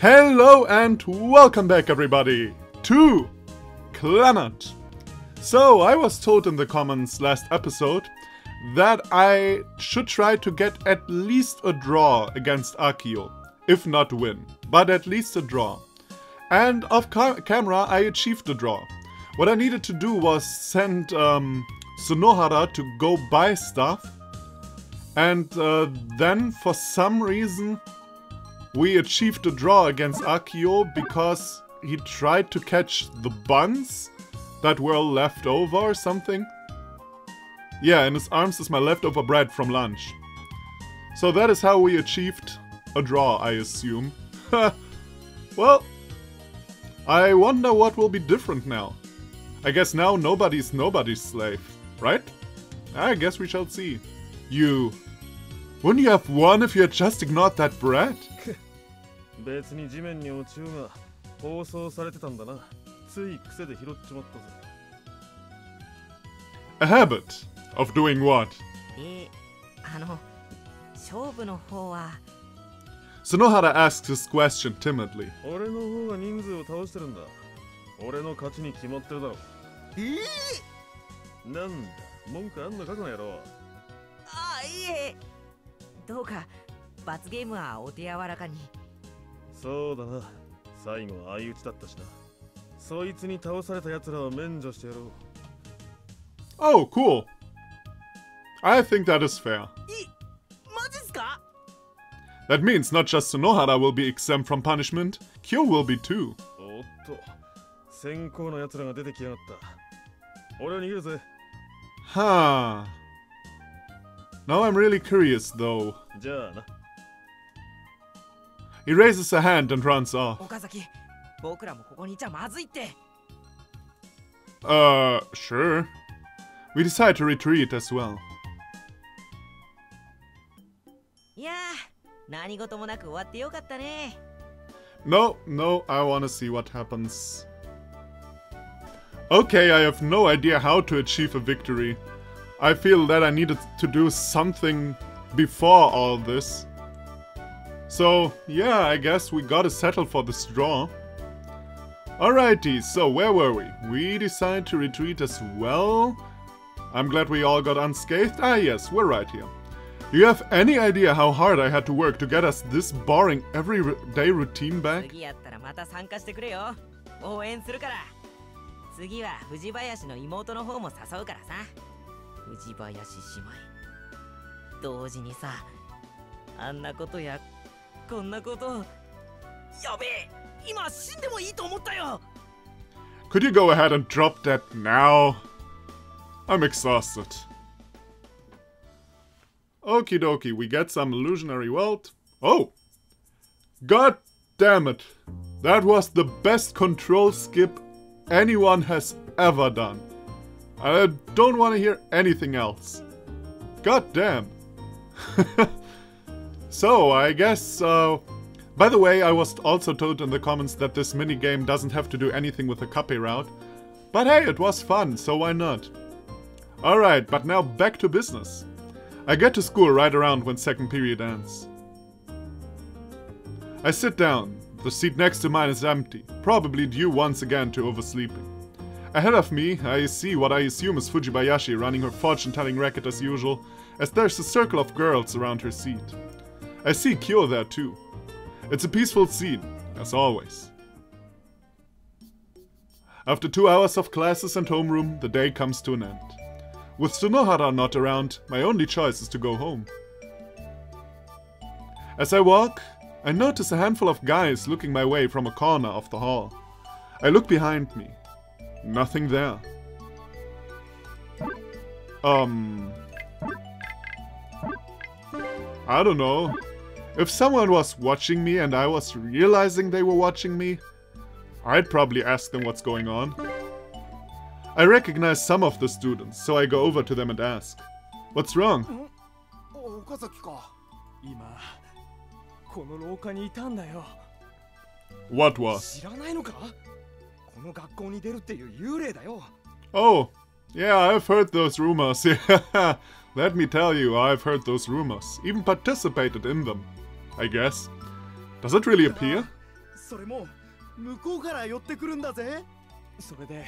Hello and welcome back everybody to Clannad. So, I was told in the comments last episode that I should try to get at least a draw against Akio. If not win, but at least a draw. And off ca camera I achieved the draw. What I needed to do was send um, Sunohara to go buy stuff. And uh, then for some reason we achieved a draw against Akio because he tried to catch the buns that were left over or something. Yeah, in his arms is my leftover bread from lunch. So that is how we achieved a draw, I assume. well, I wonder what will be different now. I guess now nobody's nobody's slave, right? I guess we shall see. You. Wouldn't you have won if you had just ignored that brat? A habit of doing what? え、あの、勝負の方は。Sunohara asks his question timidly. どうか罰ゲームはお手柔らかにそうだな最後は相打ちだったしなそいつに倒された奴らは免除してやろう Oh, cool. I think that is fair. マジっすか That means not just Sonohara will be exempt from punishment, Kyo will be too. おっと先行の奴らが出てきやがった俺は逃げるぜ Huh. Now I'm really curious, though. He raises a hand and runs off. Uh, sure. We decide to retreat as well. No, no, I wanna see what happens. Okay, I have no idea how to achieve a victory. I feel that I needed to do something before all this. So, yeah, I guess we gotta settle for this draw. Alrighty, so where were we? We decide to retreat as well. I'm glad we all got unscathed. Ah, yes, we're right here. Do you have any idea how hard I had to work to get us this boring everyday routine back? 藤林の妹の方も誘うからさ藤林姉妹同時にさあんなことやこんなことやべえ今死んでもいいと思ったよ Could you go ahead and drop that now? I'm exhausted. Okie dokie, we get some illusionary wealth. Oh! God damn it! That was the best control skip anyone has ever done. I don't want to hear anything else. God damn. so, I guess, uh, by the way, I was also told in the comments that this minigame doesn't have to do anything with the Kappei route. But hey, it was fun, so why not? Alright, but now back to business. I get to school right around when second period ends. I sit down. The seat next to mine is empty, probably due once again to oversleeping. Ahead of me, I see what I assume is Fujibayashi running her fortune-telling racket as usual, as there's a circle of girls around her seat. I see Kyo there too. It's a peaceful scene, as always. After two hours of classes and homeroom, the day comes to an end. With Sunohara not around, my only choice is to go home. As I walk, I notice a handful of guys looking my way from a corner of the hall. I look behind me. Nothing there. Um... I don't know. If someone was watching me and I was realizing they were watching me, I'd probably ask them what's going on. I recognize some of the students, so I go over to them and ask. What's wrong? Oh, what was? 知らないのかこの学校に出るっていう幽霊だよ Oh, yeah, I've heard those rumors. Yeah, let me tell you, I've heard those rumors. Even participated in them, I guess. Does it really appear? それも向こうから寄ってくるんだぜそれで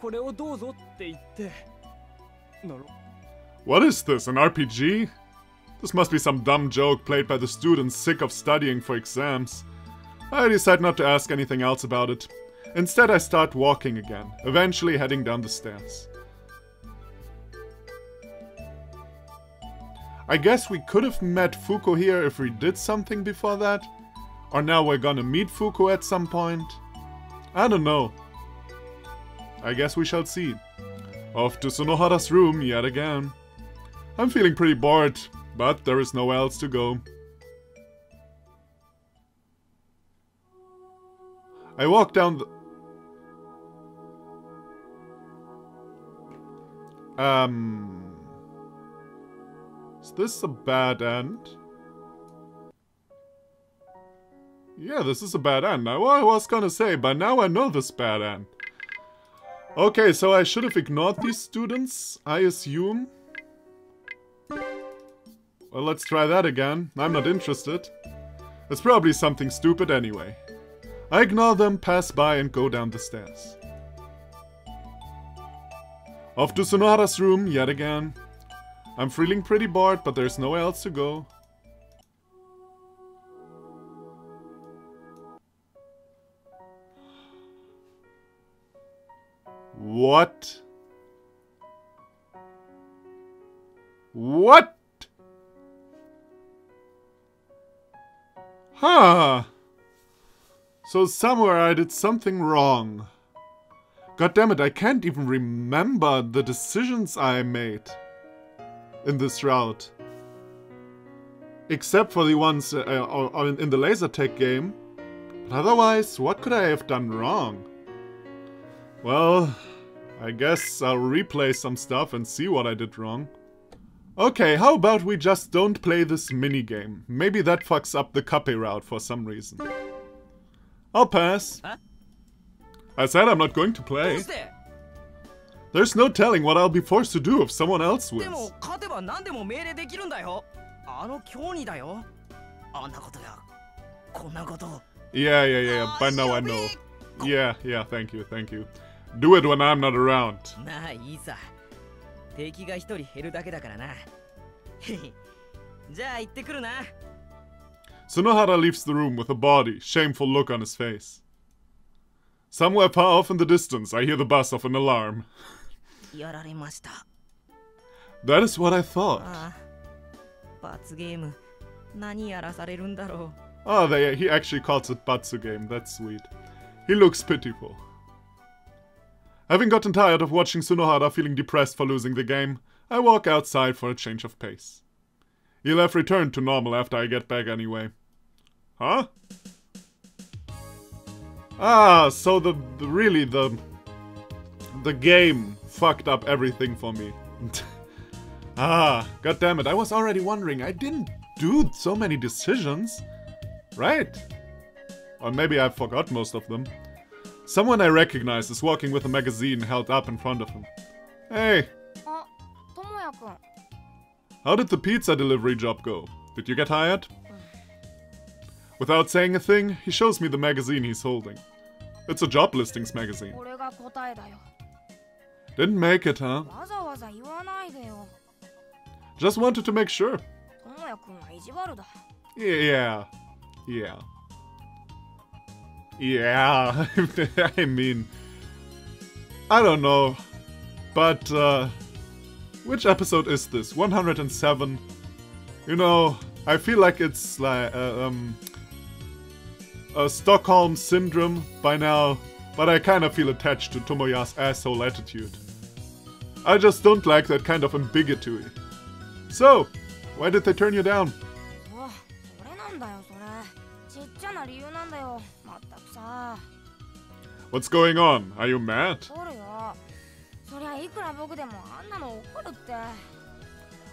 これをどうぞって言ってなる What is this, an RPG? This must be some dumb joke played by the students sick of studying for exams. I decide not to ask anything else about it. Instead, I start walking again, eventually heading down the stairs. I guess we could have met Fuko here if we did something before that. Or now we're gonna meet Fuko at some point. I don't know. I guess we shall see. Off to Sunohara's room yet again. I'm feeling pretty bored, but there is nowhere else to go. I walk down the... Um... Is this a bad end? Yeah, this is a bad end. I, I was gonna say, but now I know this bad end. Okay, so I should have ignored these students, I assume. Well, let's try that again. I'm not interested. It's probably something stupid anyway. I ignore them, pass by, and go down the stairs. Off to Sunohara's room yet again. I'm feeling pretty bored, but there's nowhere else to go. What? What? Huh. So somewhere I did something wrong. God damn it, I can't even remember the decisions I made in this route. Except for the ones uh, uh, in the laser tag game. But otherwise, what could I have done wrong? Well, I guess I'll replay some stuff and see what I did wrong. Okay, how about we just don't play this minigame? Maybe that fucks up the Kappei route for some reason. I'll pass. Huh? I said I'm not going to play. There's no telling what I'll be forced to do if someone else wins. Yeah, yeah, yeah. By now I know. Yeah, yeah. Thank you, thank you. Do it when I'm not around. まあいいさ。敵が一人減るだけだからな。じゃあ行ってくるな。Sunohara leaves the room with a body, shameful look on his face. Somewhere far off in the distance, I hear the buzz of an alarm. that is what I thought. Oh, they, he actually calls it Batsu game. That's sweet. He looks pitiful. Having gotten tired of watching Sunohara feeling depressed for losing the game, I walk outside for a change of pace. He'll have returned to normal after I get back anyway. Huh? Ah, so the, really the the game fucked up everything for me. ah, god damn it! I was already wondering. I didn't do so many decisions, right? Or maybe I forgot most of them. Someone I recognize is walking with a magazine held up in front of him. Hey. Uh, How did the pizza delivery job go? Did you get hired? Without saying a thing, he shows me the magazine he's holding. It's a job listings magazine. Didn't make it, huh? Just wanted to make sure. Yeah. Yeah. Yeah, I mean... I don't know. But, uh... Which episode is this? 107? You know, I feel like it's like, uh, um uh, Stockholm Syndrome by now, but I kinda feel attached to Tomoya's asshole attitude. I just don't like that kind of ambiguity. So, why did they turn you down? What's going on? Are you mad?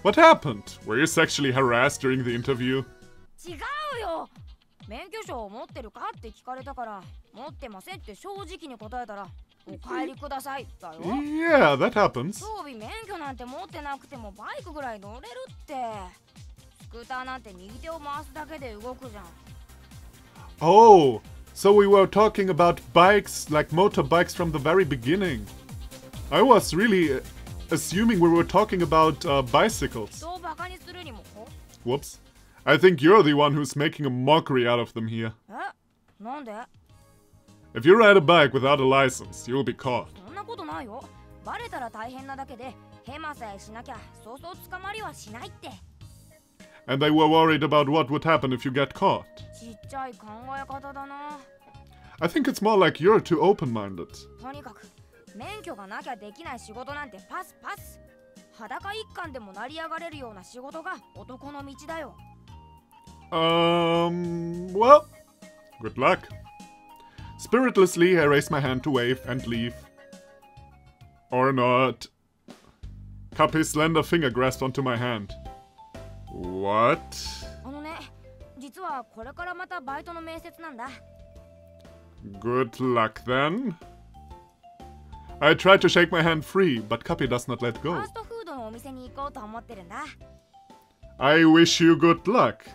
What happened? Were you sexually harassed during the interview? 免許証を持ってるかって聞かれたから持ってませんって正直に答えたらお帰りくださいだよ Yeah, that happens. 装備免許なんて持ってなくてもバイクぐらい乗れるってスクーターなんて右手を回すだけで動くじゃん Oh, So we were talking about bikes, like motorbikes from the very beginning. I was really uh, assuming we were talking about uh, bicycles. 人をバカにするにも Whoops. I think you're the one who's making a mockery out of them here. Ah, if you ride a bike without a license, you'll be caught. And they were worried about what would happen if you get caught. I think it's more like you're too open-minded. Um, well, good luck. Spiritlessly, I raise my hand to wave and leave. Or not. his slender finger grasped onto my hand. What? Good luck then. I try to shake my hand free, but Kappei does not let go. I wish you good luck.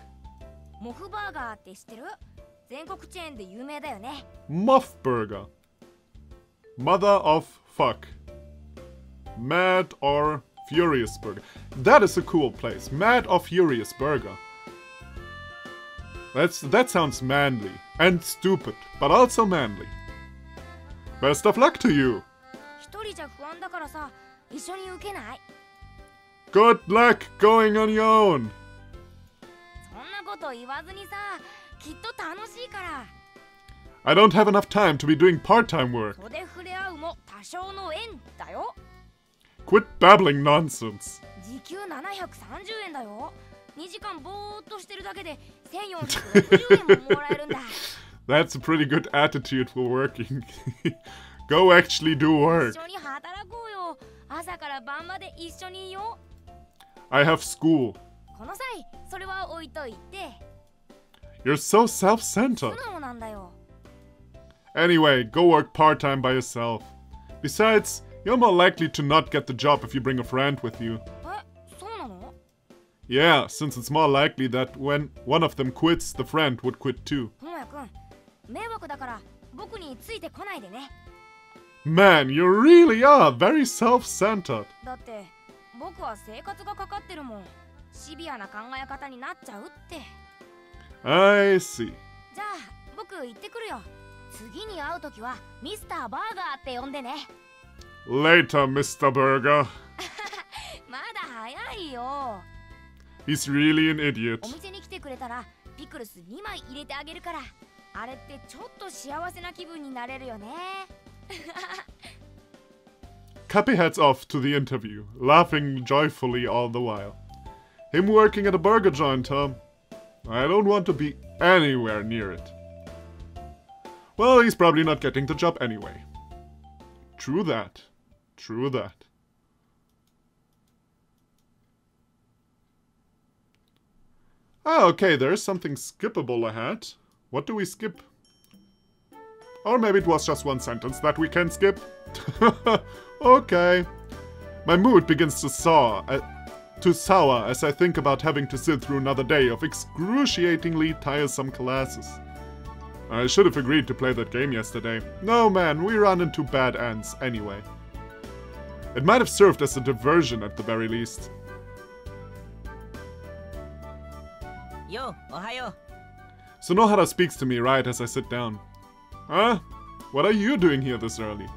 モフバーガーって知ってる全国チェーンで有名だよね Muff Burger. Mother of fuck. Mad or Furious Burger. That is a cool place. Mad or Furious Burger. That's that sounds manly and stupid, but also manly. Best of luck to you. 一人じゃ不安だからさ一緒に受けない Good luck going on your own. I don't have enough time to be doing part-time work. 袖触れ合うも多少の縁だよ Quit babbling nonsense. 時給730円だよ2時間ぼーっとしてるだけで1460円ももらえるんだ That's a pretty good attitude for working. Go actually do work. 一緒に働こうよ朝から晩まで一緒にいよ I have school. この際それは置いといて You're so 素 self-centered. 直なんだよ Anyway, go work part-time by yourself. Besides, you're more likely to not get the job if you bring a friend with you. えそうなの Yeah, since it's more likely that when one of them quits, the friend would quit too. ともやくん迷惑だから僕についてこないでね Man, you really are very self-centered. だって僕は生活がかかってるもんシビアな考え方になっちゃうって I see. じゃあ僕行ってくるよ次に会う時はミスターバーガーって呼んでね Later, Mr. Burger. まだ早いよ He's really an お idiot. 店に来てくれたらピクルス2枚入れてあげるからあれってちょっと幸せな気分になれるよね Kappy heads off to the interview, laughing joyfully all the while. Him working at a burger joint, huh? I don't want to be anywhere near it. Well, he's probably not getting the job anyway. True that. True that. Ah, okay, there's something skippable ahead. What do we skip? Or maybe it was just one sentence that we can skip. okay. My mood begins to sour, to sour as I think about having to sit through another day of excruciatingly tiresome classes. I should have agreed to play that game yesterday. No man, we run into bad ends anyway. It might have served as a diversion at the very least. Yo, ohayo. Sunohara speaks to me right as I sit down. Huh? What are you doing here this early?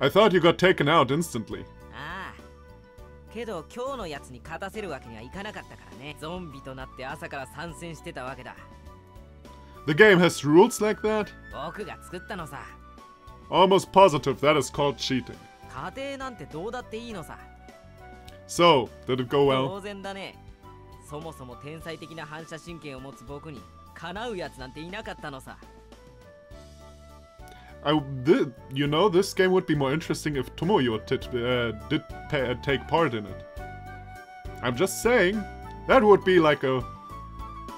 I thought you got taken out instantly. ああけど今日のやつに勝たせるわけにはいかなかったからねゾンビとなって朝から参戦してたわけだ The game has rules like that? 僕が作ったのさ Almost positive that is called cheating. 家庭なんてどうだっていいのさ So, did it go well? 当然だねそもそも天才的な反射神経を持つ僕にかなうやつなんていなかったのさ I did, you know, this game would be more interesting if Tomoyo did, uh, did pa- uh, take part in it. I'm just saying, that would be like a,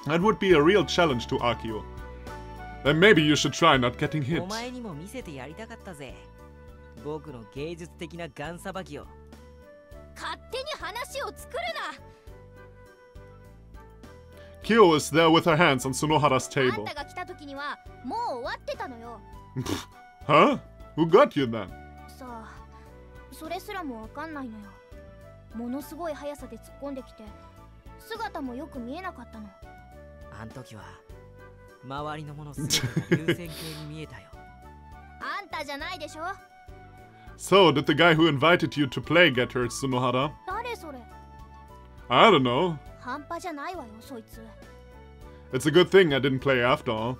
that would be a real challenge to Akio. Then maybe you should try not getting hit. お前にも見せてやりたかったぜ僕の芸術的なガンさばきを勝手に話を作るな Kyo is there with her hands on Sunohara's あ table. んたが来た時にはもう終わってたのよ Huh? Who got you then? さあそれすらもわかんないのよものすごい速さで突っ込んできて姿もよく見えなかったのあん時は周りのもの全てが流線形に見えたよあんたじゃないでしょ So, did the guy who invited you to play get hurt, Sunohara? 誰それ I don't know. 半端じゃないわよそいつ It's a good thing I didn't play after all.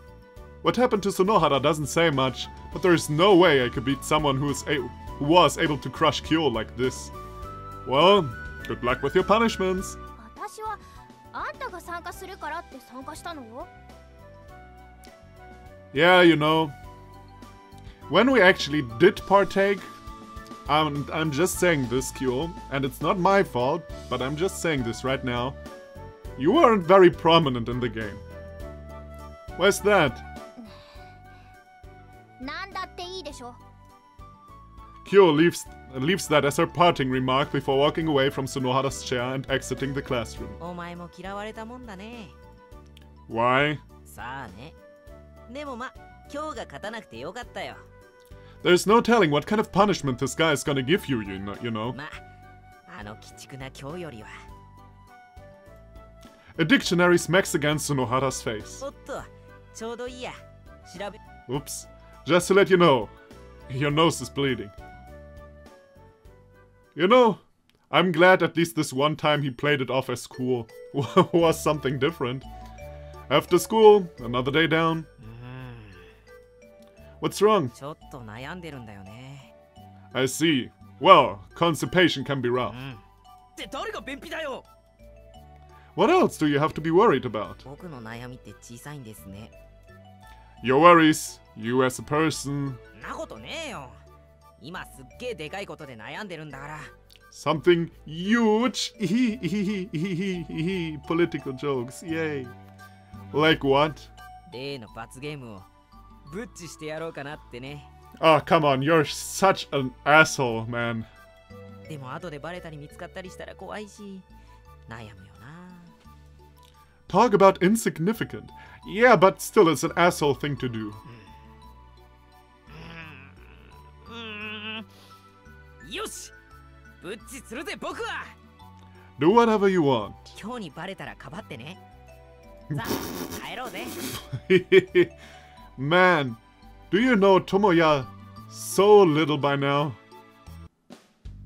What happened to Sunohara doesn't say much, but there is no way I could beat someone who, is who was able to crush Kyo like this. Well, good luck with your punishments. Yeah, you know. When we actually did partake, I'm, I'm just saying this, Kyo, and it's not my fault, but I'm just saying this right now. You weren't very prominent in the game. Why's that? Kyo leaves, leaves that as her parting remark before walking away from Sunohara's chair and exiting the classroom. Oh Why? There's no telling what kind of punishment this guy is gonna give you, you know. You know. A dictionary smacks against Sunohara's face. Oops. Just to let you know, your nose is bleeding. You know, I'm glad at least this one time he played it off as cool. was something different. After school, another day down. What's wrong? I see. Well, constipation can be rough. What else do you have to be worried about? Your worries you as a person, んなことねえよ今すっげえでかいことで悩んでるんだから something huge. Political jokes, yay. Like what? 例の罰ゲームをブッチしてやろうかなってね Oh, come on, you're such an asshole, man. でも後でバレたり見つかったりしたら怖いし悩むよな Talk about insignificant. Yeah, but still, it's an asshole thing to do. Do whatever you want. 今日にバレたらかばってねさあ帰ろうぜ man, do you know Tomoya so little by now?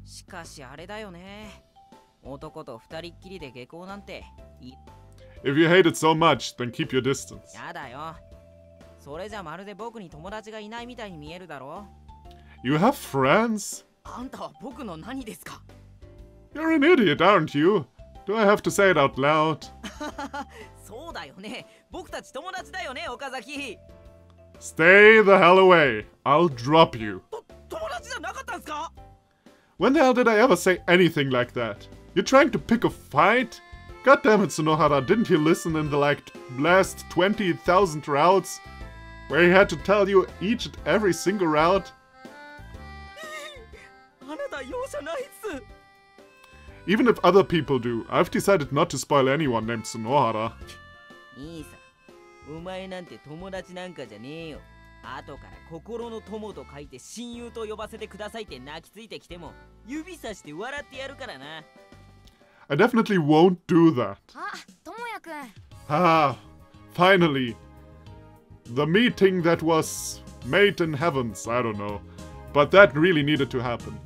しかしあれだよね男と二人っきりで下校なんてい If you hate it so much, then keep your distance. やだよそれじゃまるで僕に友達がいないみたいに見えるだろ You have friends? You're an idiot, aren't you? Do I have to say it out loud? Stay the hell away. I'll drop you. When the hell did I ever say anything like that? You're trying to pick a fight? God damn it, Sunohara, didn't you listen in the like last 20,000 routes? Where he had to tell you each and every single route? Even if other people do, I've decided not to spoil anyone named Sunohara. いいさお前なんて友達なんかじゃねえよ後から心の友と書いて親友と呼ばせてくださいって泣きついてきても指さして笑ってやるからな I definitely won't do that. あともやくん Ah, finally. The meeting that was made in heavens, I don't know. But that really needed to happen.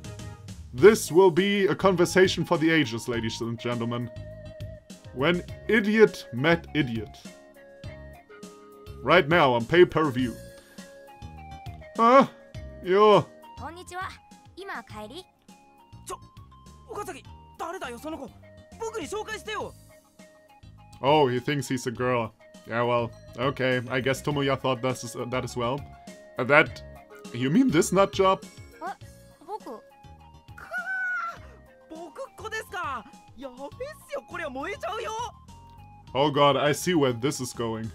This will be a conversation for the ages, ladies and gentlemen. When idiot met idiot. Right now on pay per view. Huh? Yo. こんにちは今帰り岡崎誰だよその子僕に紹介してよ Oh, he thinks he's a girl. Yeah, well, okay. I guess Tomoya thought that as, uh, that as well. Uh, that. You mean this nut job? Oh god, I see where this is going.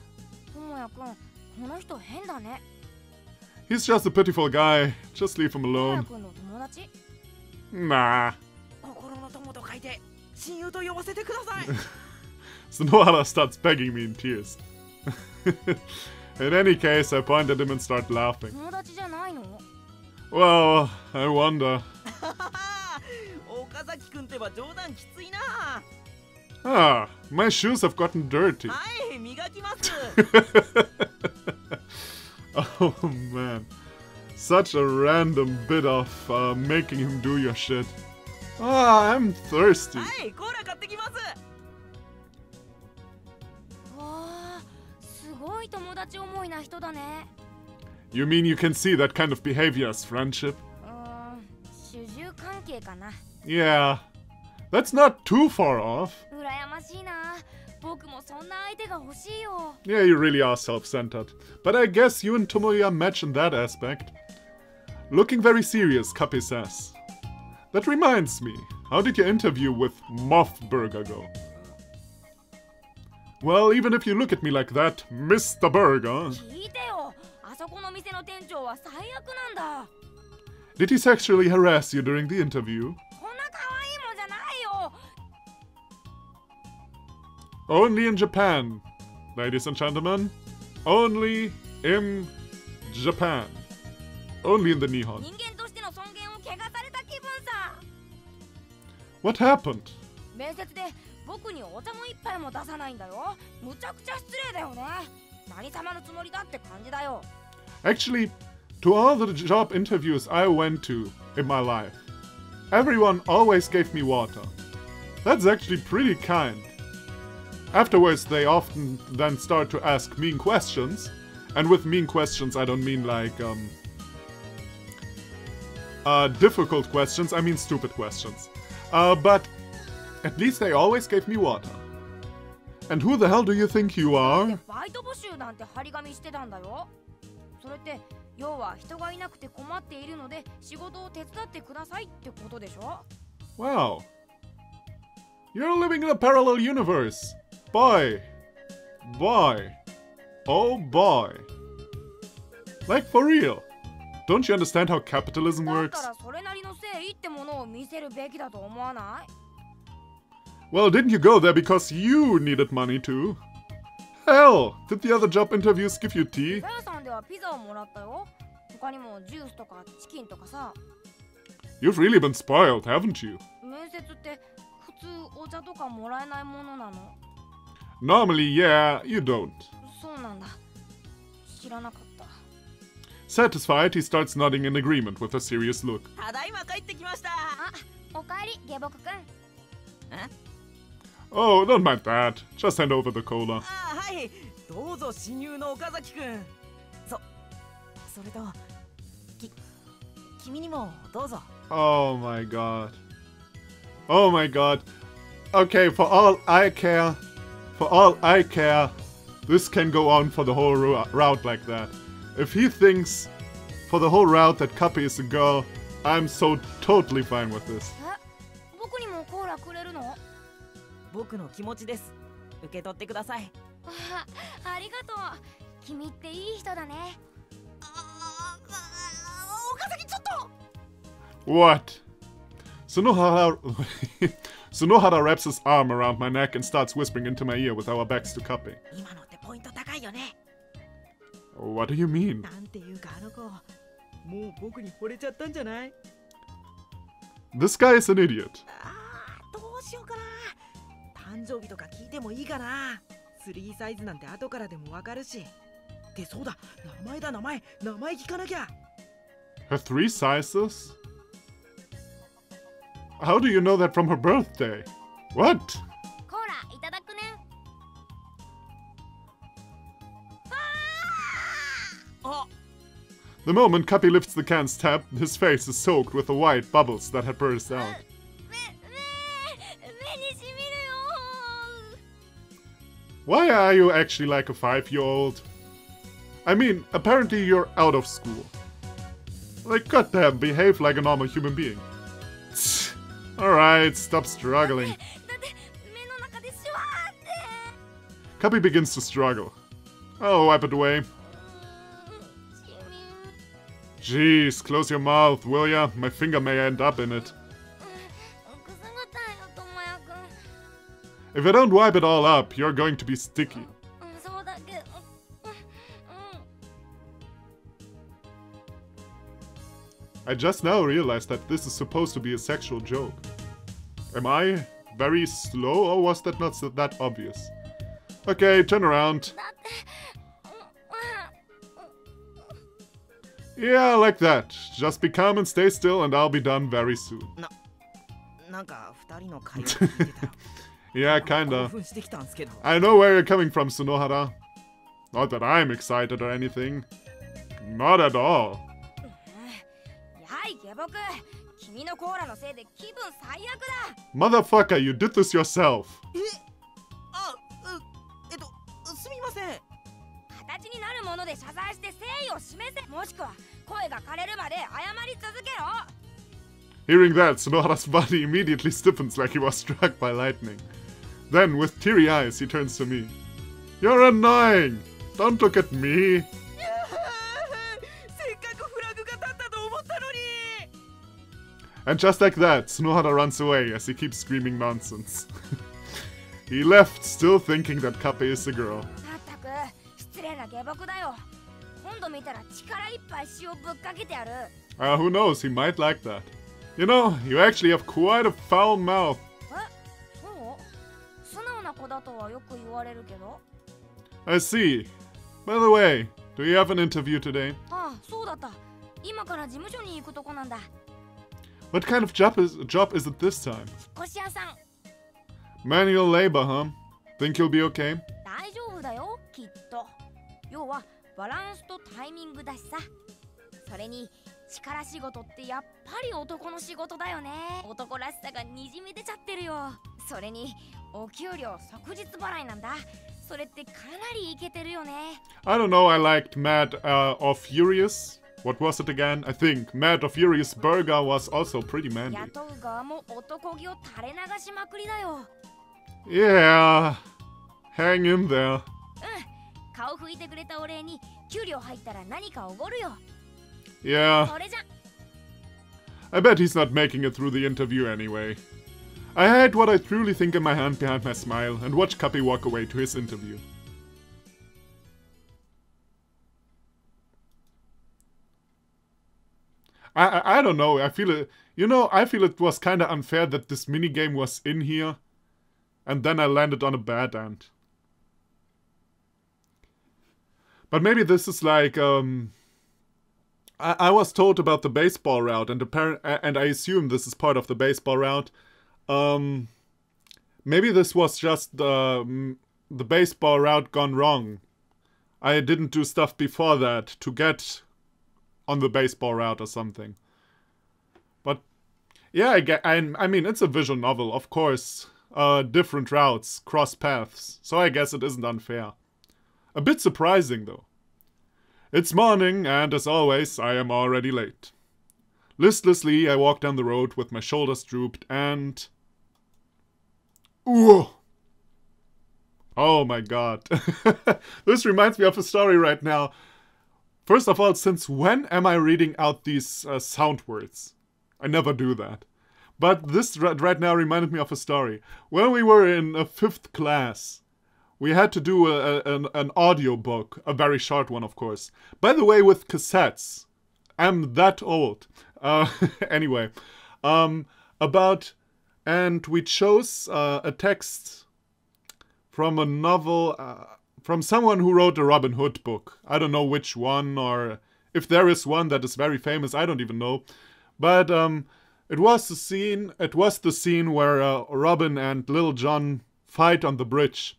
He's just a pitiful guy. Just leave him alone. Nah. Sunohara starts begging me in tears. in any case, I point at him and start laughing. Well, I wonder. 岡崎くんってば冗談きついな Ah, my shoes have gotten dirty. はい磨きます Oh man. Such a random bit of uh, making him do your shit. Ah, I'm thirsty. はいコーラ買ってきますわあすごい友達思いな人だね You mean you can see that kind of behavior as friendship? yeah. That's not too far off. Yeah, you really are self-centered. But I guess you and Tomoya match in that aspect. Looking very serious, Kappei says. That reminds me, how did your interview with Mothburger go? Well, even if you look at me like that, Mr. Burger... Did he sexually harass you during the interview? Only in Japan, ladies and gentlemen. Only in Japan. Only in the Nihon. 人間としての尊厳を汚された気分さ What happened? 面接で僕にお茶も一杯も出さないんだよむちゃくちゃ失礼だよね何様のつもりだって感じだよ Actually, to all the job interviews I went to in my life, everyone always gave me water. That's actually pretty kind. Afterwards, they often then start to ask mean questions. And with mean questions, I don't mean like, um, uh, difficult questions, I mean stupid questions. Uh, but at least they always gave me water. And who the hell do you think you で are? バイト募集なんて張り紙してたんだよそれって要は人がいなくて困っているので仕事を手伝ってくださいってことでしょ Wow. You're living in a parallel universe. boy! Boy! Oh boy! Like for real! Don't you understand how capitalism works? Well, didn't you go there because you needed money too? Hell! Did the other job interviews give you tea? You've really been spoiled, haven't you? Normally, yeah, you don't. そうなんだ知らなかった Satisfied, he starts nodding in agreement with a serious look. ただいま帰ってきましたおかえり下僕くん Oh, don't mind that. Just hand over the cola. あはいどうぞ親友の岡崎くんそそれとき君にもどうぞ Oh my god. Oh my god. Okay, for all I care, for all I care, this can go on for the whole route like that. If he thinks for the whole route that Kappei is a girl, I'm so totally fine with this. What? So no how Sunohara wraps his arm around my neck and starts whispering into my ear with our backs to Kappei. Oh, what do you mean? This guy is an idiot. Her three sizes? How do you know that from her birthday? What? Ah! Oh. The moment Kappei lifts the can's tab, his face is soaked with the white bubbles that had burst out. Why are you actually like a five-year-old? I mean, apparently you're out of school. Like, goddamn, behave like a normal human being. Alright, stop struggling. Kappei begins to struggle. Oh, wipe it away. Jeez, close your mouth, will ya? My finger may end up in it. If I don't wipe it all up, you're going to be sticky. I just now realized that this is supposed to be a sexual joke. Am I very slow or was that not so that obvious? Okay, turn around. Yeah, like that. Just be calm and stay still and I'll be done very soon. yeah, kinda. I know where you're coming from, Sunohara. Not that I'm excited or anything. Not at all. Motherfucker, you did this yourself えあえっとすみません形になるもので謝罪して誠意を示せもしくは声が枯れるまで謝り続けろ Hearing that, Sunohara's body immediately stiffens like he was struck by lightning. Then, with teary eyes, he turns to me. You're annoying! Don't look at me! And just like that, Sunohara runs away as he keeps screaming nonsense. he left, still thinking that Kappei is a girl. Uh, who knows, he might like that. You know, you actually have quite a foul mouth. I see. By the way, do you have an interview today? What kind of job is job is it this time? Manual labor, huh? Think you'll be okay? I don't know, I liked Mad uh, or Furious. What was it again? I think Mad or Furious Burger was also pretty manly. Yeah. Hang in there. Yeah. I bet he's not making it through the interview anyway. I hide what I truly think in my hand behind my smile and watched Kappei walk away to his interview. I, I I don't know. I feel it. You know, I feel it was kind of unfair that this mini game was in here, and then I landed on a bad end. But maybe this is like um. I, I was told about the baseball route, and apparent, and I assume this is part of the baseball route. Um, maybe this was just um, the baseball route gone wrong. I didn't do stuff before that to get on the baseball route or something. But yeah, I get. I, I mean, it's a visual novel, of course. Uh, different routes cross paths, so I guess it isn't unfair. A bit surprising though. It's morning, and as always, I am already late. Listlessly, I walk down the road with my shoulders drooped and. Ooh! Oh my god. this reminds me of a story right now. First of all, since when am I reading out these uh, sound words? I never do that. But this right now reminded me of a story. When we were in a fifth class, we had to do a, a, an, an audio book, a very short one, of course. By the way, with cassettes. I'm that old. Uh, anyway, um, about, and we chose uh, a text from a novel, uh, from someone who wrote a Robin Hood book. I don't know which one, or if there is one that is very famous, I don't even know. But um, it was the scene. It was the scene where uh, Robin and Little John fight on the bridge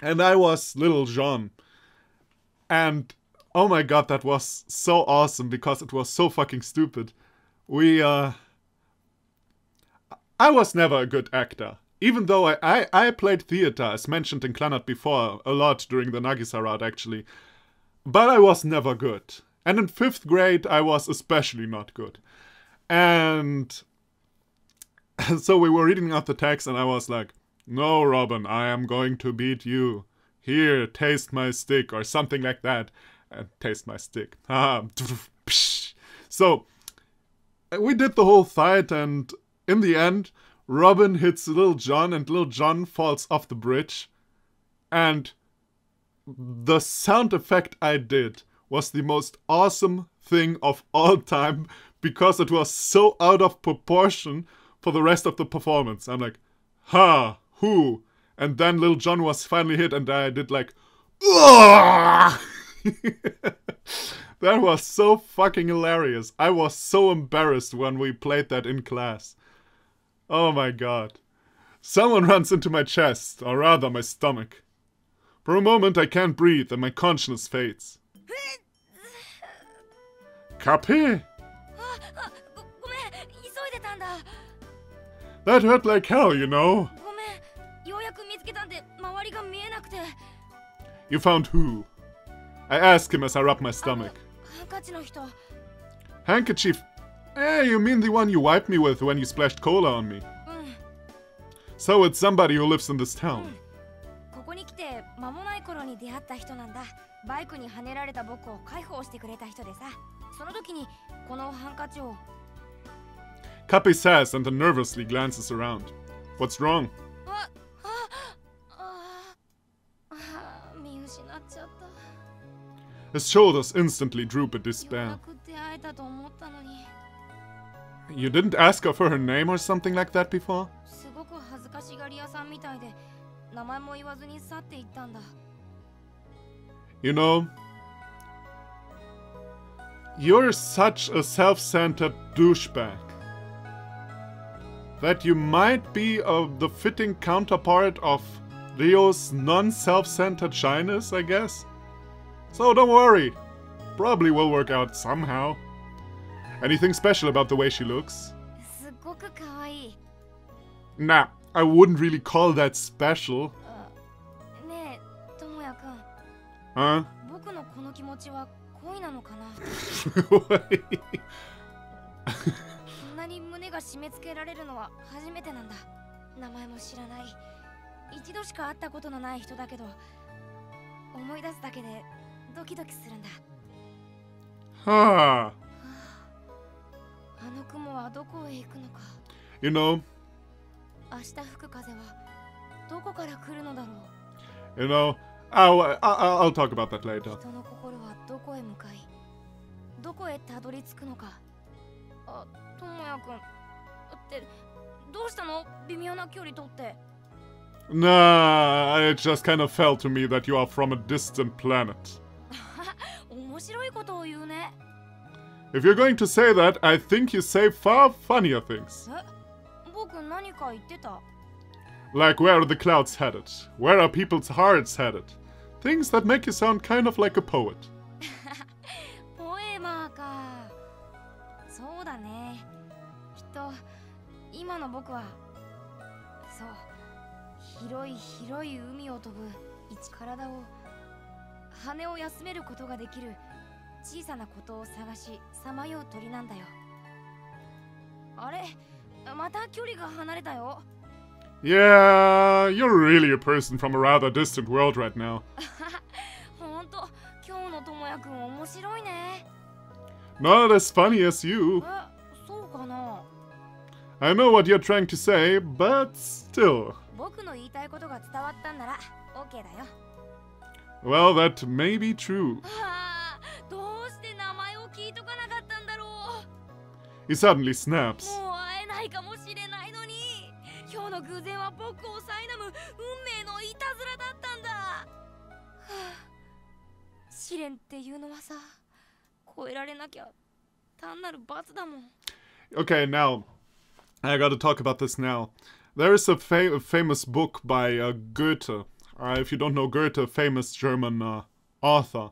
and I was Little John. And oh my god, that was so awesome because it was so fucking stupid. We, uh. I was never a good actor. Even though I, I, I played theater, as mentioned in Clannad before, a lot during the Nagisa actually. But I was never good. And in fifth grade, I was especially not good. And so we were reading out the text, and I was like, no, Robin, I am going to beat you. Here, taste my stick, or something like that. And taste my stick. So, uh, we did the whole fight, and in the end, Robin hits Little John and Little John falls off the bridge. And the sound effect I did was the most awesome thing of all time because it was so out of proportion for the rest of the performance. I'm like, ha, who? And then Little John was finally hit, and I did like, that was so fucking hilarious. I was so embarrassed when we played that in class. Oh my god. Someone runs into my chest, or rather my stomach. For a moment I can't breathe and my consciousness fades. Kappei! That hurt like hell, you know. You found who? I ask him as I rub my stomach. Handkerchief Eh, you mean the one you wiped me with when you splashed cola on me. うん So it's somebody who lives in this town. ここに来て間もない頃に出会った人なんだバイクにはねられた僕を介抱してくれた人でさその時にこのハンカチを Cappy says and then nervously glances around. What's wrong? あああああ見失っちゃった His shoulders instantly droop in よう despair. やく出会えたと思ったのに You didn't ask her for her name or something like that before? You know, you're such a self-centered douchebag that you might be of the fitting counterpart of Ryou's non-self-centered shyness, I guess. So don't worry, probably will work out somehow. Anything special about the way she looks? Nah, I wouldn't really call that special. Huh? huh. you know, 明日吹く風はどこから来るのだろう you know, I'll, I'll, I'll talk about that later. 人の心はどこへ向かいどこへたどり着くのかあともやくんってどうしたの微妙な距離取って Nah, it just kind of fell to me that you are from a distant planet. 面白いことを言うね if you're going to say that, I think you say far funnier things. Like where are the clouds headed? Where are people's hearts headed? Things that make you sound kind of like a poet. 小さなことを探しさまよう鳥なんだよあれまた距離が離れたよ Yeah, you're really a person from a rather distant world right now. ほんと今日のともやくん面白いね Not as funny as you. えそうかな I know what you're trying to say, but still. 僕の言いたいことが伝わったんなら OK だよ Well, that may be true. He suddenly snaps. Okay, now, I gotta talk about this now. There is a famous book by uh, Goethe. Uh, if you don't know Goethe, famous German uh, author,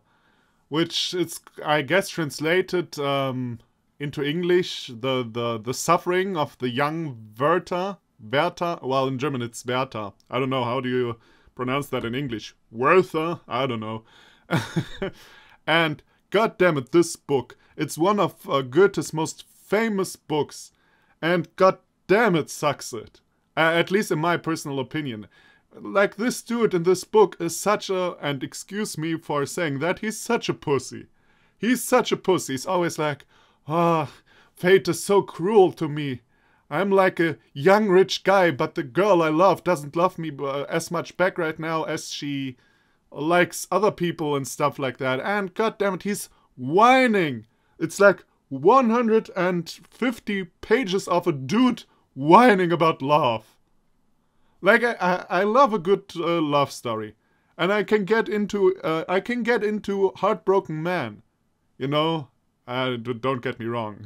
which it's I guess translated um, into English. The, the the suffering of the young Werther. Werther. Well, in German it's Werther. I don't know how do you pronounce that in English. Werther. I don't know. and God damn it, this book. It's one of uh, Goethe's most famous books. And god damn it sucks it. Uh, at least in my personal opinion. Like this dude in this book is such a and excuse me for saying that, he's such a pussy. He's such a pussy. He's always like, ah, fate is so cruel to me. I'm like a young rich guy, but the girl I love doesn't love me uh, as much back right now as she likes other people and stuff like that. And goddammit, he's whining. It's like 150 pages of a dude whining about love. Like I, I, I love a good uh, love story, and I can get into uh, I can get into heartbroken man, you know. Uh, don't get me wrong.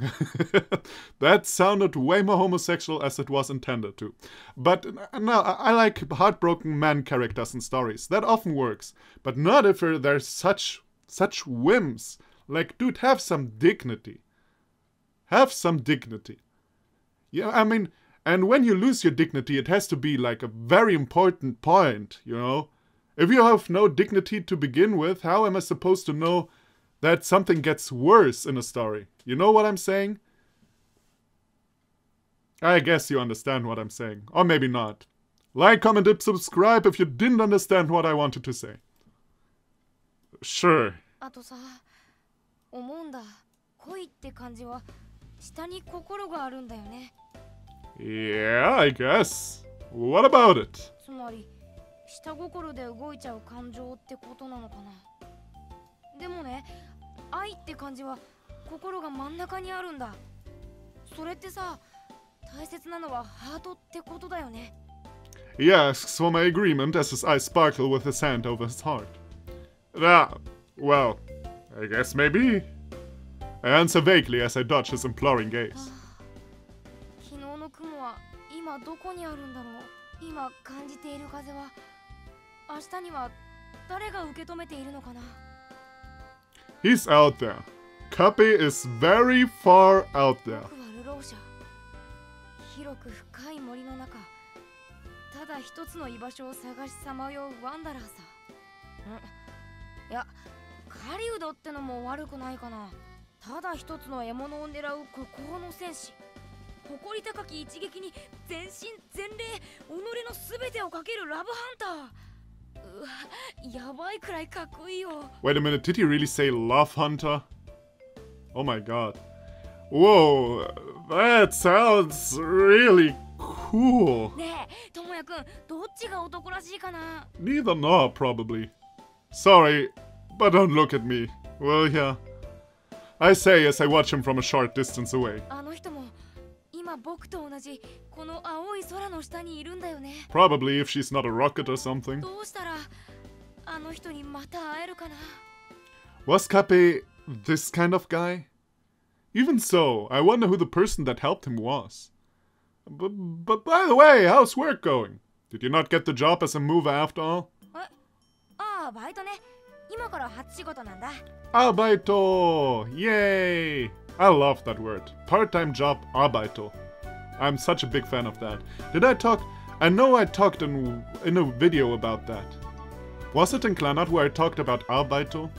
that sounded way more homosexual as it was intended to. But no, I like heartbroken man characters and stories. That often works, but not if uh, there's such such whims. Like, dude, have some dignity. Have some dignity. Yeah, I mean, and when you lose your dignity, it has to be like a very important point, you know? If you have no dignity to begin with, how am I supposed to know that something gets worse in a story? You know what I'm saying? I guess you understand what I'm saying. Or maybe not. Like, comment, and subscribe if you didn't understand what I wanted to say. Sure. あとさ思うんだ恋って感じは下に心があるんだよね Yeah, I guess. What about it? つまり下心で動いちゃう感情ってことなのかなでもね 愛って感じは心が真ん中にあるんだそれってさ大切なのはハートってことだよね He asks for my agreement as his eyes sparkle with his hand over his heart. Ah, well, I guess maybe. I answer vaguely as I dodge his imploring gaze. 昨日の雲は今どこにあるんだろう今感じている風は明日には誰が受け止めているのかな He's out there. Cuppy is very far out there. 広く深い森の中。ただ一つの居場所を探しさまようワンダラーさ。ん？いや狩人ってのも悪くないかな。ただ一つの獲物を狙う孤高の戦士。誇り高き一撃に全身全霊己の全てをかけるラブハンター。Wait a minute, did he really say Love Hunter? Oh my god. Whoa, that sounds really cool. Neither nor, probably. Sorry, but don't look at me, Well, yeah. I say as I watch him from a short distance away. 今僕と同じこの青い空の下にいるんだよね Probably if she's not a rocket or something. どうしたらあの人にまた会えるかな Was Kape this kind of guy? Even so, I wonder who the person that helped him was. But, but by the way, how's work going? Did you not get the job as a mover after all? ああバイトね今から初仕事なんだ Arbeito! Yay! I love that word. Part-time job, arbeito. I'm such a big fan of that. Did I talk? I know I talked in, in a video about that. Was it in Clannad where I talked about arbeito?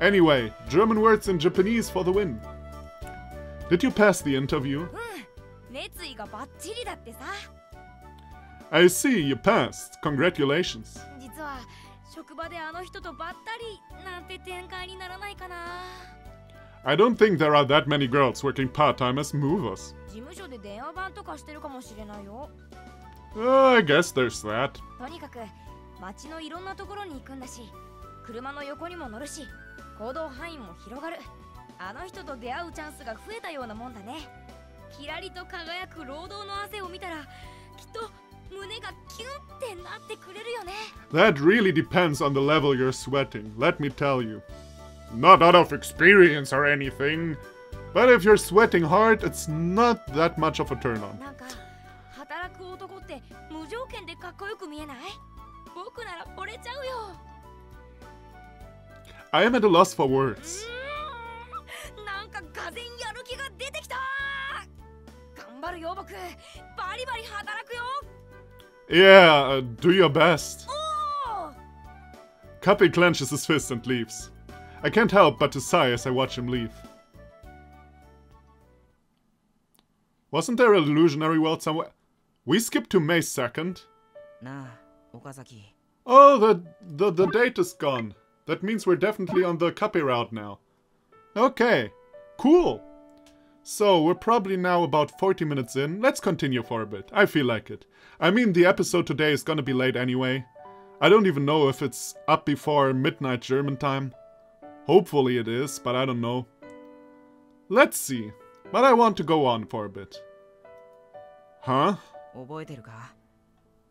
Anyway, German words in Japanese for the win. Did you pass the interview? I see, you passed. Congratulations. I don't think there are that many girls working part-time as movers. 事務所で電話番とかしてるかもしれないよ Uh, I guess there's that. とにかく街のいろんなところに行くんだし車の横にも乗るし行動範囲も広がるあの人と出会うチャンスが増えたようなもんだねキラリと輝く労働の汗を見たらきっと胸がキュンってなってくれるよね That really depends on the level you're sweating, let me tell you. Not out of experience or anything, but if you're sweating hard, it's not that much of a turn on. I am at a loss for words. Mm, yeah, uh, do your best. Oh! Kappei clenches his fist and leaves. I can't help but to sigh as I watch him leave. Wasn't there a illusionary world somewhere? We skipped to May 2nd. Nah, Okazaki. Oh, the, the, the date is gone. That means we're definitely on the Kappei route now. Okay, cool. So, we're probably now about 40 minutes in. Let's continue for a bit. I feel like it. I mean, the episode today is gonna be late anyway. I don't even know if it's up before midnight German time. Hopefully it is, but I don't know. Let's see. But I want to go on for a bit. Huh? 覚えてるか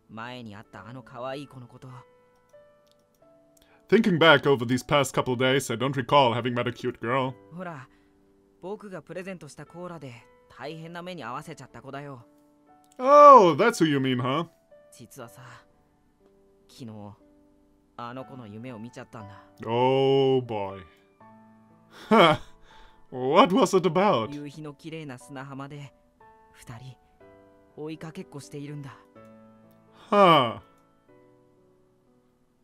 前に会ったあの可愛い子のこと Thinking back over these past couple days, I don't recall having met a cute girl. ほら僕がプレゼントしたコーラで大変な目に遭わせちゃった子だよ Oh, that's who you mean, huh? 実はさ昨日 あの子の夢を見ちゃったんだ Oh boy. What was it about? 夕日の綺麗な砂浜で二人追いかけっこしているんだ Huh.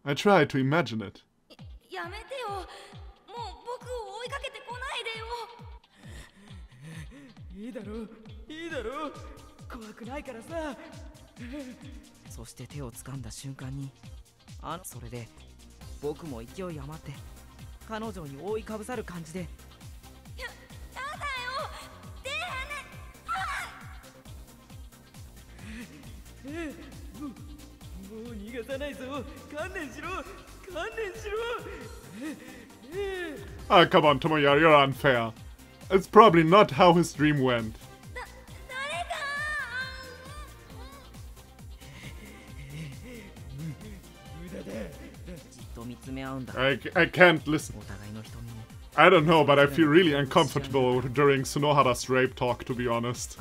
I tried to imagine it. やめてよもう僕を追いかけてこないでよいいだろういいだろう怖くないからさそして手を掴んだ瞬間にあのそれで僕も勢い余って彼女に覆いかぶさる感じで。や,やだよ！出へんねんあっ。ええも,もう逃がさないぞ。観念しろ。観念しろ。ええ Ah, come on, Tomoyo, you're unfair. It's probably not how his dream went. I, I can't listen. I don't know, but I feel really uncomfortable during Sunohara's rape talk, to be honest.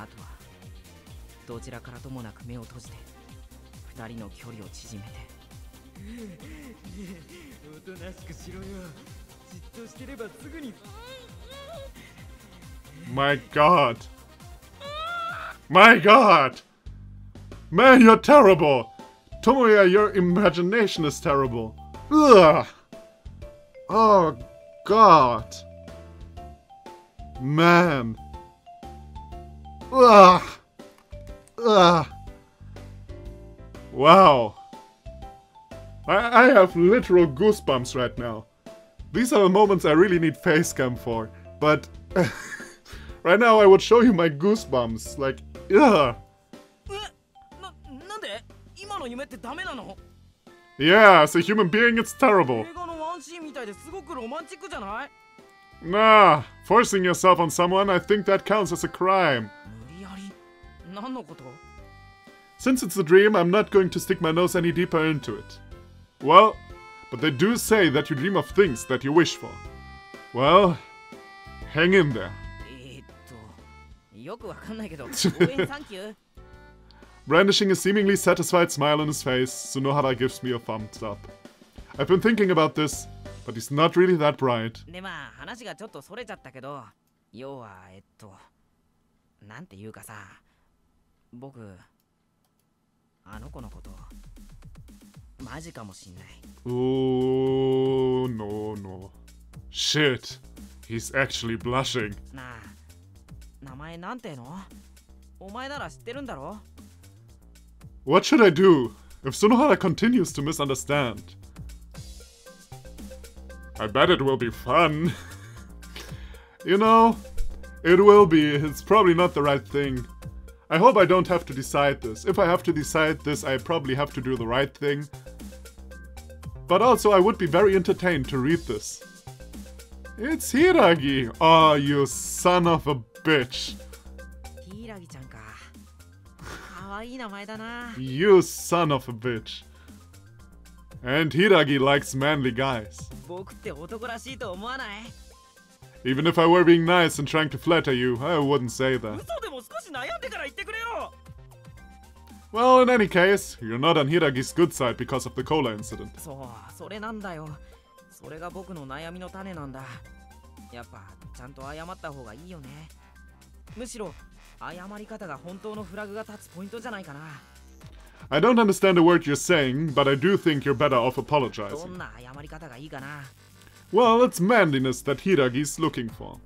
My god. My god! Man, you're terrible! Tomoya, your imagination is terrible. Ugh! Oh, god. Man. Ugh! Ugh! Wow. I, I have literal goosebumps right now. These are the moments I really need face cam for. But right now I would show you my goosebumps. Like, ugh. ななんで今の夢ってダメなの yeah, as a human being, it's terrible. Nah, forcing yourself on someone, I think that counts as a crime. Since it's a dream, I'm not going to stick my nose any deeper into it. Well, but they do say that you dream of things that you wish for. Well, hang in there. Brandishing a seemingly satisfied smile on his face, Sunohara gives me a thumbs up. I've been thinking about this, but he's not really that bright. でまあ話がちょっとそれちゃったけど要はえっとなんていうかさ僕あの子のことマジかもしんない Oh, no, no. Shit. He's actually blushing. なあ名前なんてのお前なら知ってるんだろ What should I do if Sunohara continues to misunderstand? I bet it will be fun. you know, it will be. It's probably not the right thing. I hope I don't have to decide this. If I have to decide this, I probably have to do the right thing. But also, I would be very entertained to read this. It's Hiragi! Oh, you son of a bitch. わいい名前だな You son of a bitch. And Hiragi likes manly guys. 僕って男らしいと思わない Even if I were being nice and trying to flatter you, I wouldn't say that. 嘘でも少し悩んでから言ってくれよ Well, in any case, you're not on Hiragi's good side because of the cola incident. そうそれなんだよそれが僕の悩みの種なんだやっぱちゃんと謝った方がいいよねむしろ謝り方が本当のフラグが立つポイントじゃないかな I don't understand a word you're saying, but I do think you're better off ど apologizing. んな謝り方がいいかな Well, it's manliness that Hiragi's looking for.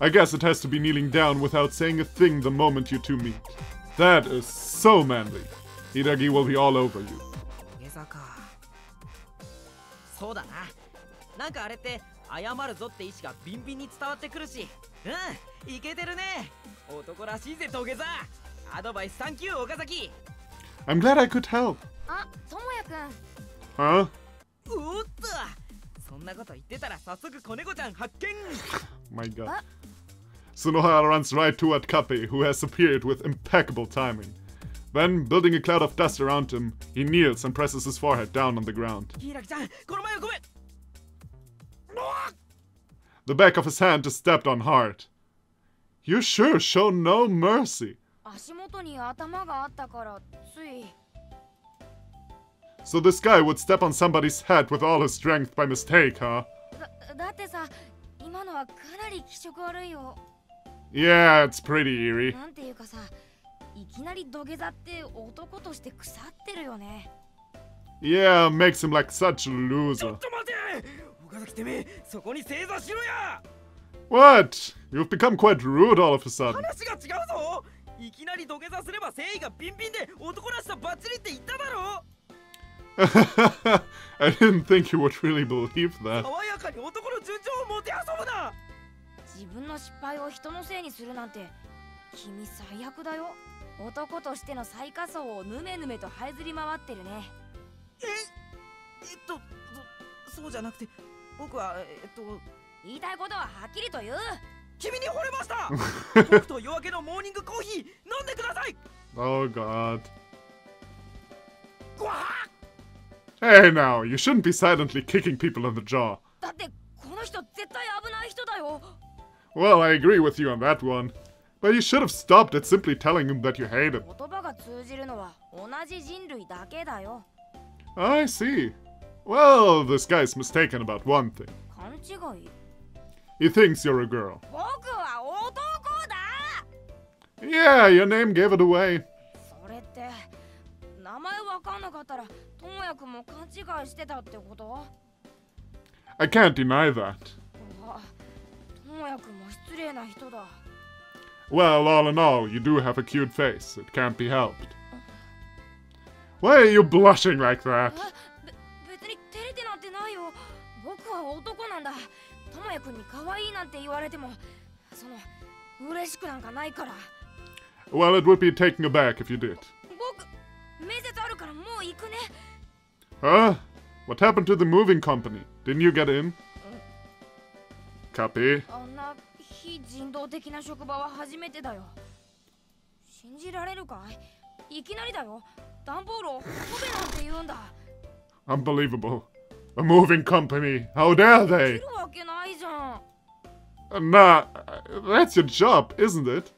I guess it has to be kneeling down without saying a thing the moment you two meet. That is so manly. Hiragi will be all over you. 土下座かそうだななんかあれって謝るぞって意思がビンビンに伝わってくるし うんいけてるね。男らしいぜ土下座アドバイスサンキュー岡崎。I'm glad I could help. あ、ともやくん Huh? おっと。そんなこと言ってたら早速子猫ちゃん発見。My god. Sunohara runs right toward Kappei, who has appeared with impeccable timing. Then, building a cloud of dust around him, he kneels and presses his forehead down on the ground. The back of his hand is stepped on hard. You sure show no mercy. 足元に頭があったからつい So this guy would step on somebody's head with all his strength by mistake, huh? だだってさ今のはかなり気色悪いよ Yeah, it's pretty eerie. なんていうかさいきなり土下座って男として腐ってるよね Yeah, makes him like such a ちょ loser. っと待て 岡崎てめえそこに正座しろや What? You've become quite rude all of a sudden. 話が違うぞいきなり土下座すれば誠意がピンピンで男らしさバッチリって言っただろ I didn't think you would really believe that. 爽やかに男の順調をもてあそぶな自分の失敗を人のせいにするなんて君最悪だよ男としての最下層をぬめぬめと這いずり回ってるねええっとそそうじゃなくて 僕はえっと言いたいことははっきりと言う君に惚れました僕と夜明けのモーニングコーヒー飲んでください Oh god. ごは Hey now, you shouldn't be silently kicking people in the jaw. だってこの人絶対危ない人だよ Well, I agree with you on that one. But you should have stopped at simply telling him that you hate him. 言葉が通じるのは同じ人類だけだよ I see. Well, this guy's mistaken about one thing. He thinks you're a girl. Yeah, your name gave it away. I can't deny that. Well, all in all, you do have a cute face. It can't be helped. Why are you blushing like that? 照れてなんてないよ僕は男なんだともやくんに可愛いなんて言われてもその嬉しくなんかないから Well, it would be taken aback if you did. 僕面接あるからもう行くね Huh? What happened to the moving company? Didn't you get in? Copy. あんな非人道的な職場は初めてだよ信じられるかい？いきなりだよ段ボールを運べなんて言うんだ Unbelievable. A moving company. How dare they? Nah, uh, that's your job, isn't it?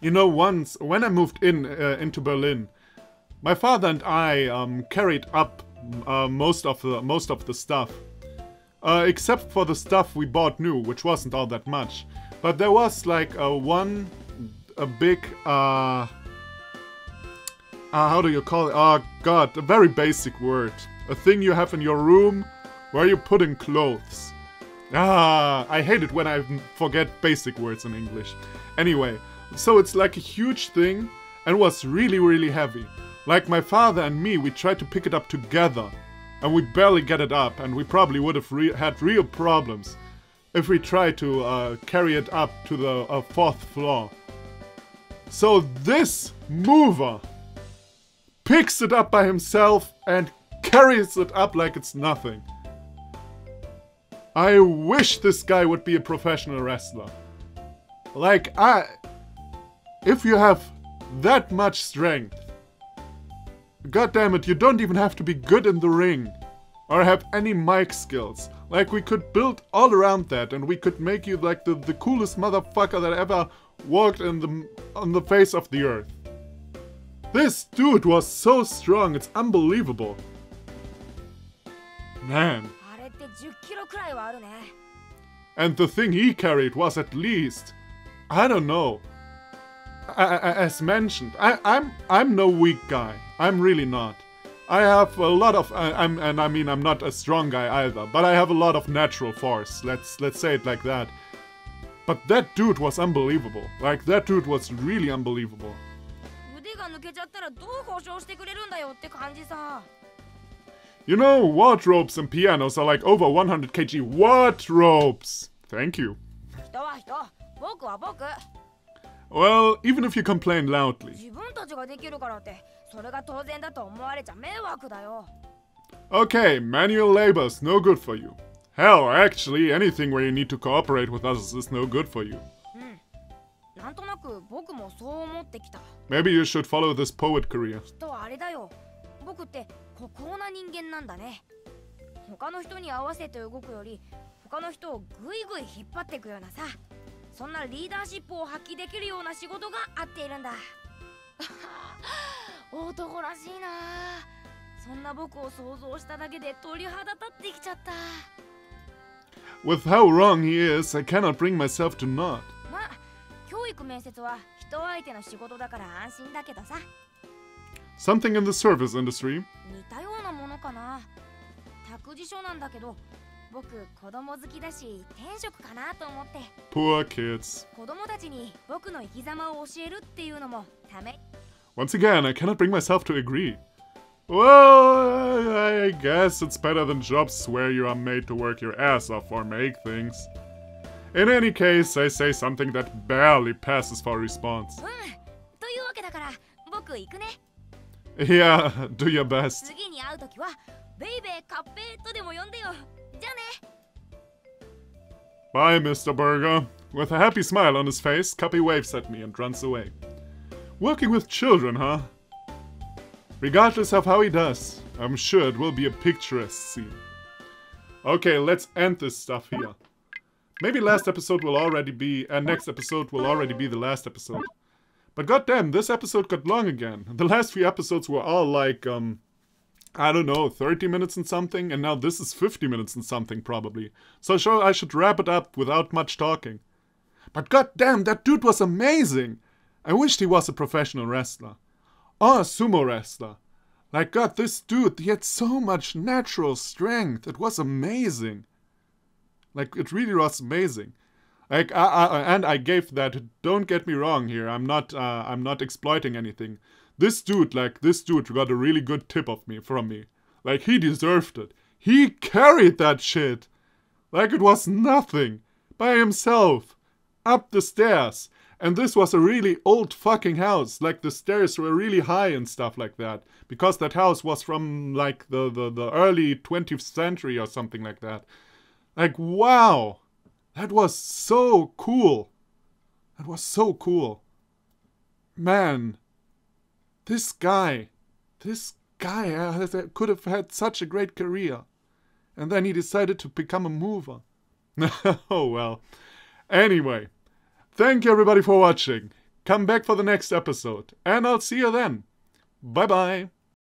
You know, once, when I moved in uh, into Berlin, my father and I um, carried up uh, most of the most of the stuff, uh, except for the stuff we bought new, which wasn't all that much. But there was like a one, a big. Uh, uh, how do you call it? Oh God, a very basic word. A thing you have in your room where you put in clothes. Ah, I hate it when I forget basic words in English. Anyway, so it's like a huge thing and was really, really heavy. Like my father and me, we tried to pick it up together and we barely get it up, and we probably would have re- had real problems if we tried to uh, carry it up to the uh, fourth floor. So this mover picks it up by himself and carries it up like it's nothing. I wish this guy would be a professional wrestler. Like, I. If you have that much strength, god damn it, you don't even have to be good in the ring or have any mic skills. Like, we could build all around that and we could make you like the, the coolest motherfucker that ever walked in the, on the face of the earth. This dude was so strong, it's unbelievable. Man. And the thing he carried was at least, I don't know, I, I, as mentioned, I, am I'm, I'm no weak guy. I'm really not. I have a lot of I, am and I mean I'm not a strong guy either, but I have a lot of natural force. Let's let's say it like that. But that dude was unbelievable. Like that dude was really unbelievable. 腕が抜けちゃったらどう保証してくれるんだよって感じさ You know, wardrobes and pianos are like over 100 kg wardrobes. Thank you. 人は人僕は僕 Well, even if you complain loudly. 自分たちができるからってそれが当然だと思われちゃ迷惑だよ Okay, manual labor's no good for you. Hell, actually, anything where you need to cooperate with others is no good for you. なんとなく僕もそう思ってきた。Maybe you should follow this poet career. とあれだよ。僕って孤高な人間なんだね。他の人に合わせて動くより他の人をぐいぐい引っ張っていくようなさ。そんなリーダーシップを発揮できるような仕事が合っているんだ。男らしいな。そんな僕を想像しただけで鳥肌立ってきちゃった。With how wrong he is, I cannot bring myself to not. まあ教育面接は人相手の仕事だから安心だけどさ Something in the service industry. 似たようなものかな託児所なんだけど僕子供好きだし転職かなと思って Poor kids. 子供たちに僕の生き様を教えるっていうのもため Once again, I cannot bring myself to agree. Well, I guess it's better than jobs where you are made to work your ass off or make things. In any case, I say something that barely passes for a response. Yeah, do your best. Bye, Mr. Burger. With a happy smile on his face, Kappei waves at me and runs away. Working with children, huh? Regardless of how he does, I'm sure it will be a picturesque scene. Okay, let's end this stuff here. Maybe last episode will already be, and next episode will already be the last episode. But goddamn, this episode got long again. The last few episodes were all like, um, I don't know, 30 minutes and something, and now this is 50 minutes and something probably. So sure, I should wrap it up without much talking. But goddamn, that dude was amazing! I wished he was a professional wrestler. Or a sumo wrestler. Like god, this dude, he had so much natural strength. It was amazing. Like it really was amazing. Like I, I and I gave that. Don't get me wrong here. I'm not. Uh, I'm not exploiting anything. This dude, like this dude, got a really good tip of me from me. Like he deserved it. He carried that shit, like it was nothing, by himself, up the stairs. And this was a really old fucking house. Like the stairs were really high and stuff like that. Because that house was from like the, the, the early 20th century or something like that. Like, wow. That was so cool. That was so cool. Man. This guy. This guy has- could have had such a great career. And then he decided to become a mover. oh well. Anyway. Thank you everybody for watching. Come back for the next episode. And I'll see you then. Bye bye.